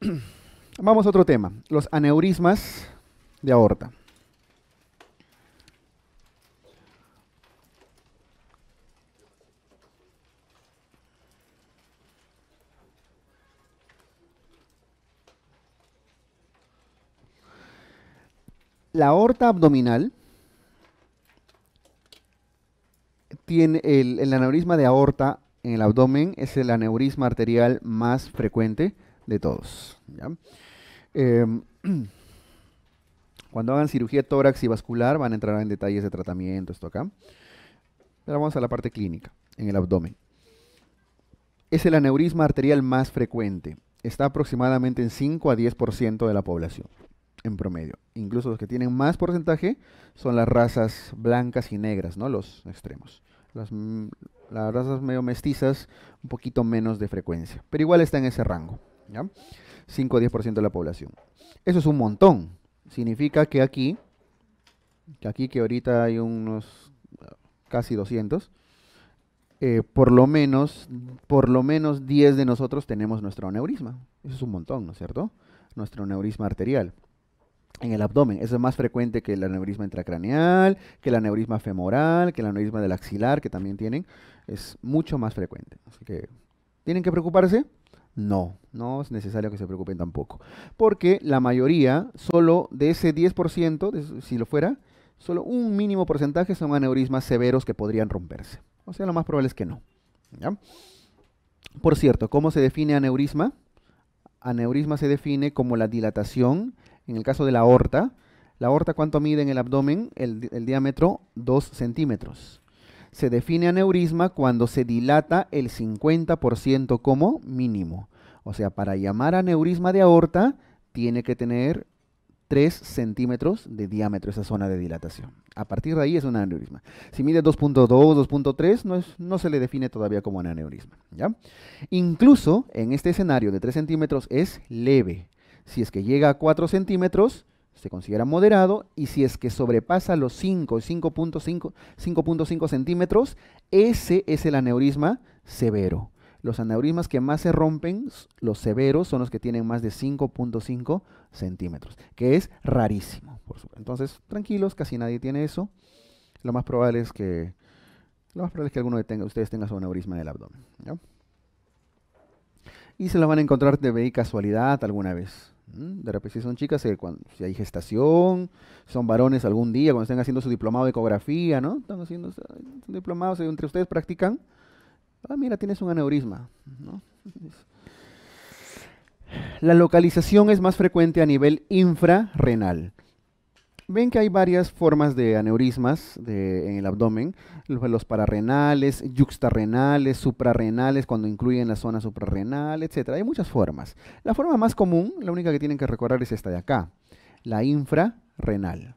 Vamos a otro tema, los aneurismas de aorta. La aorta abdominal tiene el, aneurisma de aorta en el abdomen es el aneurisma arterial más frecuente de todos. Em, cuando hagan cirugía tórax y vascular van a entrar en detalles de tratamiento, esto acá. Ahora vamos a la parte clínica, en el abdomen. Es el aneurisma arterial más frecuente. Está aproximadamente en 5 a 10% de la población, en promedio. Incluso los que tienen más porcentaje son las razas blancas y negras, ¿no? Los extremos. Las, las razas medio mestizas, un poquito menos de frecuencia. Pero igual está en ese rango. ¿Ya? 5 o 10% de la población. Eso es un montón. Significa que aquí, que aquí que ahorita hay unos casi 200, eh, por lo menos, por lo menos 10 de nosotros tenemos nuestro aneurisma. Eso es un montón, ¿no es cierto? Nuestro aneurisma arterial en el abdomen. Eso es más frecuente que el aneurisma intracraneal, que el aneurisma femoral, que el aneurisma del axilar, que también tienen. Es mucho más frecuente. Así que, ¿tienen que preocuparse? No, no es necesario que se preocupen tampoco. Porque la mayoría, solo de ese 10%, si lo fuera, solo un mínimo porcentaje son aneurismas severos que podrían romperse. O sea, lo más probable es que no. Por cierto, ¿cómo se define aneurisma? Aneurisma se define como la dilatación, en el caso de la aorta. ¿La aorta cuánto mide en el abdomen? El, el diámetro 2 centímetros. Se define aneurisma cuando se dilata el 50% como mínimo. O sea, para llamar aneurisma de aorta, tiene que tener 3 centímetros de diámetro esa zona de dilatación. A partir de ahí es un aneurisma. Si mide 2.2, 2.3, no, no se le define todavía como un aneurisma. ¿ya? Incluso en este escenario de 3 centímetros es leve. Si es que llega a 4 centímetros, se considera moderado y si es que sobrepasa los 5, 5.5 centímetros, ese es el aneurisma severo. Los aneurismas que más se rompen, los severos, son los que tienen más de 5.5 centímetros, que es rarísimo. Por Entonces, tranquilos, casi nadie tiene eso. Lo más probable es que, lo más probable es que alguno de ustedes tenga su aneurisma en el abdomen. Y se lo van a encontrar de casualidad alguna vez. De repente, si son chicas, eh, si hay gestación, son varones algún día, cuando estén haciendo su diplomado de ecografía, ¿no? Están haciendo diplomados, entre ustedes practican. Ah, mira, tienes un aneurisma, ¿no? La localización es más frecuente a nivel infrarrenal. Ven que hay varias formas de aneurismas en el abdomen, los pararrenales, yuxtarrenales, suprarrenales, cuando incluyen la zona suprarrenal, etc. Hay muchas formas. La forma más común, la única que tienen que recordar es esta de acá, la infrarrenal.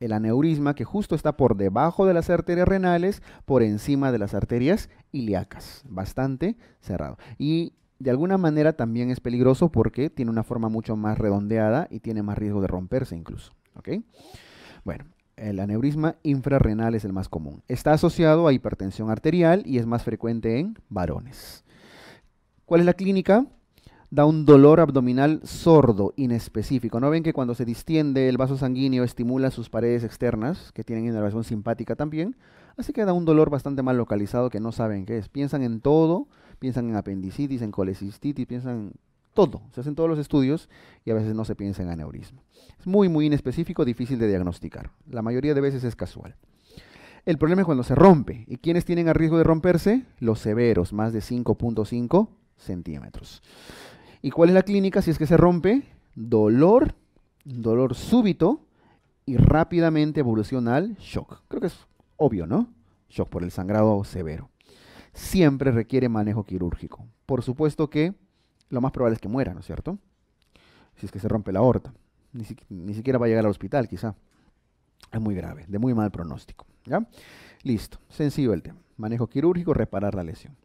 El aneurisma que justo está por debajo de las arterias renales, por encima de las arterias ilíacas, bastante cerrado. Y de alguna manera también es peligroso porque tiene una forma mucho más redondeada y tiene más riesgo de romperse incluso. Bueno, el aneurisma infrarrenal es el más común. Está asociado a hipertensión arterial y es más frecuente en varones. ¿Cuál es la clínica? Da un dolor abdominal sordo, inespecífico. ¿No ven que cuando se distiende el vaso sanguíneo estimula sus paredes externas, que tienen inervación simpática también? Así que da un dolor bastante mal localizado que no saben qué es. Piensan en todo, piensan en apendicitis, en colecistitis, piensan todo. Se hacen todos los estudios y a veces no se piensa en aneurisma. Es muy, muy inespecífico, difícil de diagnosticar. La mayoría de veces es casual. El problema es cuando se rompe. ¿Y quiénes tienen a riesgo de romperse? Los severos, más de 5.5 centímetros. ¿Y cuál es la clínica si es que se rompe? Dolor, dolor súbito y rápidamente evoluciona al shock. Creo que es obvio, ¿no? Shock por el sangrado severo. Siempre requiere manejo quirúrgico. Por supuesto que lo más probable es que muera, ¿no es cierto? Si es que se rompe la aorta. Ni, siquiera va a llegar al hospital, quizá. Es muy grave, de muy mal pronóstico. ¿Ya? Listo, sencillo el tema. Manejo quirúrgico, reparar la lesión.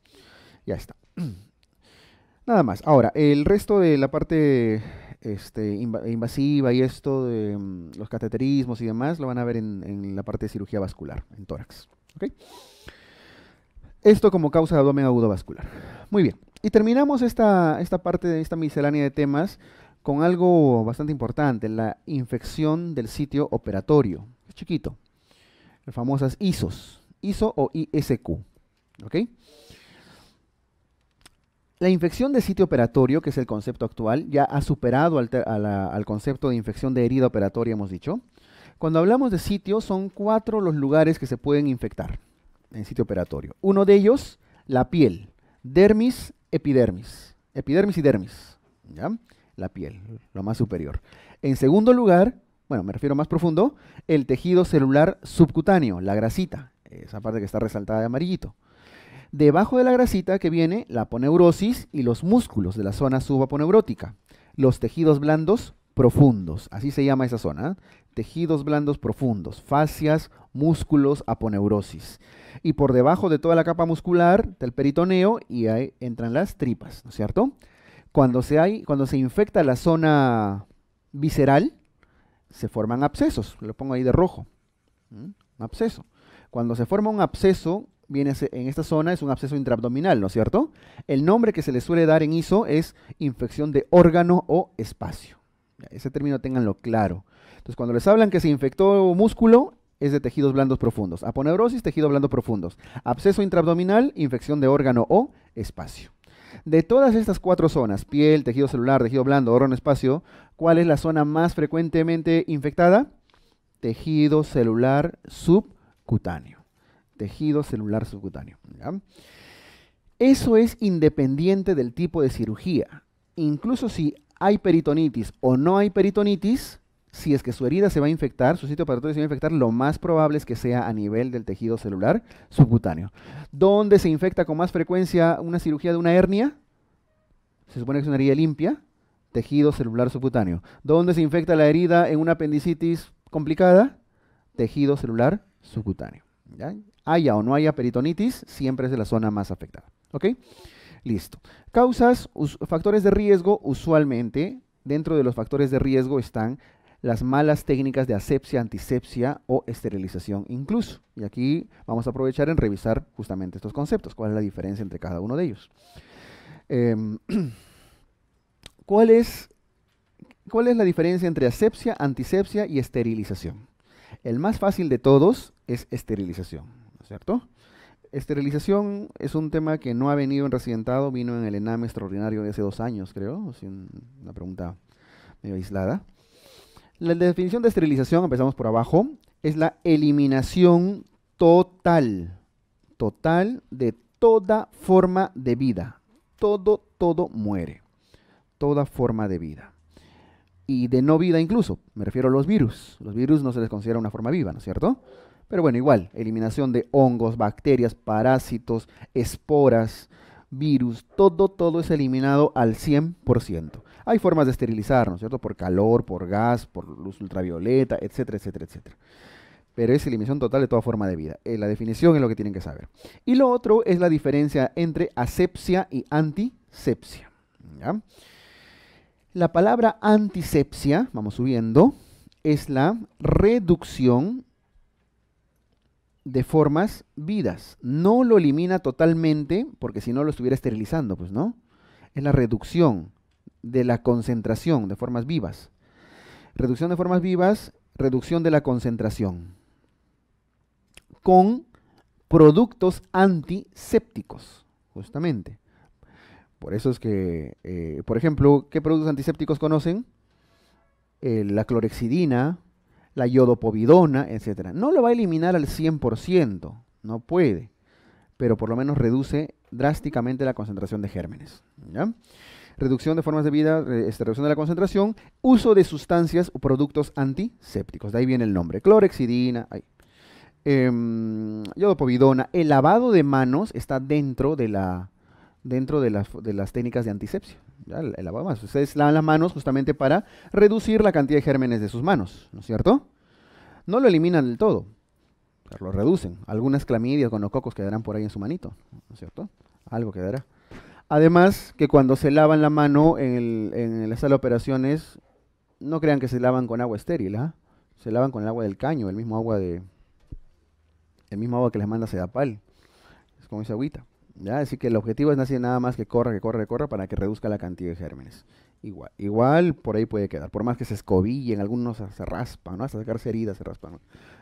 Ya está. Nada más. Ahora, el resto de la parte este, invasiva y esto de mm, los cateterismos y demás lo van a ver en, la parte de cirugía vascular, en tórax. ¿okay? Esto como causa de abdomen agudo vascular. Muy bien. Y terminamos esta, esta parte de esta miscelánea de temas con algo bastante importante, la infección del sitio operatorio. Es chiquito. Las famosas ISOs, ISO o ISQ. ¿Ok? La infección de sitio operatorio, que es el concepto actual, ya ha superado al, al, concepto de infección de herida operatoria, hemos dicho. Cuando hablamos de sitio, son cuatro los lugares que se pueden infectar en sitio operatorio. Uno de ellos, la piel, dermis, epidermis. Epidermis y dermis. ¿ya? La piel, lo más superior. En segundo lugar, bueno, me refiero más profundo, el tejido celular subcutáneo, la grasita, esa parte que está resaltada de amarillito. Debajo de la grasita que viene la aponeurosis y los músculos de la zona subaponeurótica. Los tejidos blandos profundos, así se llama esa zona. ¿eh? Tejidos blandos profundos, fascias, músculos, aponeurosis y por debajo de toda la capa muscular del peritoneo y ahí entran las tripas, ¿no es cierto? Cuando se, hay, cuando se infecta la zona visceral, se forman abscesos, lo pongo ahí de rojo, un absceso. Cuando se forma un absceso, viene en esta zona, es un absceso intraabdominal, ¿no es cierto? El nombre que se le suele dar en ISO es infección de órgano o espacio. Ese término tenganlo claro. Entonces, cuando les hablan que se infectó músculo, es de tejidos blandos profundos. Aponeurosis, tejido blando profundos. Absceso intraabdominal, infección de órgano o espacio. De todas estas cuatro zonas, piel, tejido celular, tejido blando, órgano, espacio, ¿cuál es la zona más frecuentemente infectada? Tejido celular subcutáneo. Tejido celular subcutáneo. Eso es independiente del tipo de cirugía. Incluso si hay peritonitis o no hay peritonitis, si es que su herida se va a infectar, su sitio operatorio se va a infectar, lo más probable es que sea a nivel del tejido celular subcutáneo. ¿Dónde se infecta con más frecuencia una cirugía de una hernia? Se supone que es una herida limpia, tejido celular subcutáneo. ¿Dónde se infecta la herida en una apendicitis complicada? Tejido celular subcutáneo. Haya o no haya peritonitis, siempre es de la zona más afectada. ¿Ok? Listo. Causas, factores de riesgo, usualmente dentro de los factores de riesgo están las malas técnicas de asepsia, antisepsia o esterilización incluso. Y aquí vamos a aprovechar en revisar justamente estos conceptos, cuál es la diferencia entre cada uno de ellos. Em, ¿cuál, es, ¿Cuál es la diferencia entre asepsia, antisepsia y esterilización? El más fácil de todos es esterilización, ¿cierto? Esterilización es un tema que no ha venido en residentado, vino en el ENAM extraordinario de hace dos años, creo, una pregunta medio aislada. La definición de esterilización, empezamos por abajo, es la eliminación total, total de toda forma de vida. Todo, todo muere. Toda forma de vida. Y de no vida incluso, me refiero a los virus. Los virus no se les considera una forma viva, ¿no es cierto? Pero bueno, igual, eliminación de hongos, bacterias, parásitos, esporas, virus, todo, todo es eliminado al 100%. Hay formas de esterilizar, ¿no es cierto? Por calor, por gas, por luz ultravioleta, etcétera, etcétera, etcétera. Pero es eliminación total de toda forma de vida. Eh, la definición es lo que tienen que saber. Y lo otro es la diferencia entre asepsia y antisepsia. La palabra antisepsia, vamos subiendo, es la reducción de formas vidas. No lo elimina totalmente, porque si no lo estuviera esterilizando, pues no. Es la reducción de la concentración de formas vivas. Reducción de formas vivas, reducción de la concentración. Con productos antisépticos, justamente. Por eso es que, eh, por ejemplo, ¿qué productos antisépticos conocen? Eh, la clorexidina, la yodopovidona, etc. No lo va a eliminar al 100%, no puede, pero por lo menos reduce drásticamente la concentración de gérmenes. reducción de formas de vida, este, reducción de la concentración, uso de sustancias o productos antisépticos. De ahí viene el nombre. Clorexidina, ahí. Em, yodopovidona. El lavado de manos está dentro de la dentro de, las técnicas de antisepsia. El, lavado de manos. Ustedes lavan las manos justamente para reducir la cantidad de gérmenes de sus manos, ¿no es cierto? No lo eliminan del todo, pero lo reducen. Algunas clamidias con cocos quedarán por ahí en su manito, ¿no es cierto? Algo quedará. Además, que cuando se lavan la mano en, la sala de operaciones, no crean que se lavan con agua estéril, ¿ah? Se lavan con el agua del caño, el mismo agua de el mismo agua que les manda Sedapal. Es como esa agüita, ¿ya? Así que el objetivo es nada más que corra, que corra, que corra para que reduzca la cantidad de gérmenes. Igual, igual por ahí puede quedar, por más que se escobillen, algunos se raspan, ¿no? hasta sacarse heridas se raspan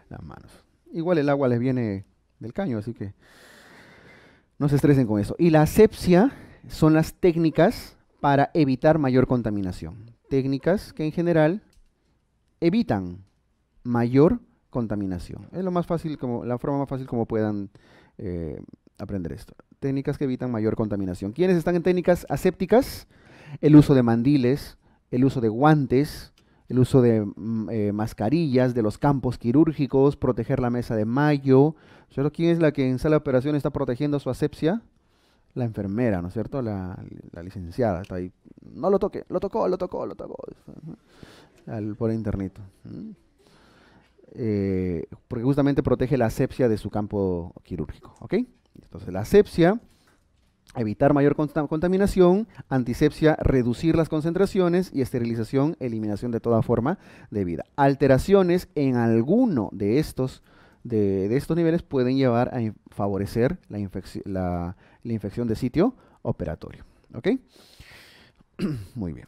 las manos. Igual el agua les viene del caño, así que no se estresen con eso. Y la asepsia son las técnicas para evitar mayor contaminación. Técnicas que en general evitan mayor contaminación. Es lo más fácil, como, la forma más fácil como puedan eh, aprender esto. Técnicas que evitan mayor contaminación. ¿Quiénes están en técnicas asépticas? El uso de mandiles, el uso de guantes, el uso de mm, eh, mascarillas, de los campos quirúrgicos, proteger la mesa de mayo. ¿Cierto? ¿Quién es la que en sala de operación está protegiendo su asepsia? La enfermera, ¿no es cierto? La, licenciada está ahí. No lo toque, lo tocó, lo tocó, lo tocó. por internet. Eh, porque justamente protege la asepsia de su campo quirúrgico. ¿Ok? Entonces, la asepsia, evitar mayor contaminación, antisepsia, reducir las concentraciones y esterilización, eliminación de toda forma de vida. Alteraciones en alguno de estos, de, estos niveles pueden llevar a favorecer la, la infección de sitio operatorio. ¿Ok? Muy bien.